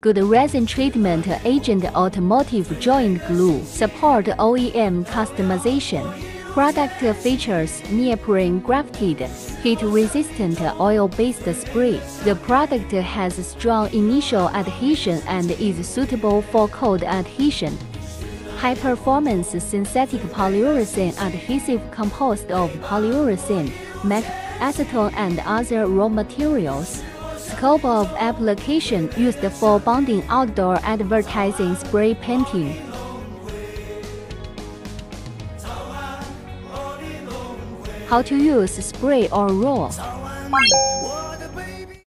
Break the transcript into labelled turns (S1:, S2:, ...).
S1: Good resin treatment agent automotive joint glue. Support OEM customization. Product features neoprene grafted, heat-resistant oil-based spray. The product has strong initial adhesion and is suitable for cold adhesion. High-performance synthetic polyurethane adhesive composed of polyurethane, acetone and other raw materials. Scope of application used for bonding outdoor advertising spray painting. How to use spray or roll.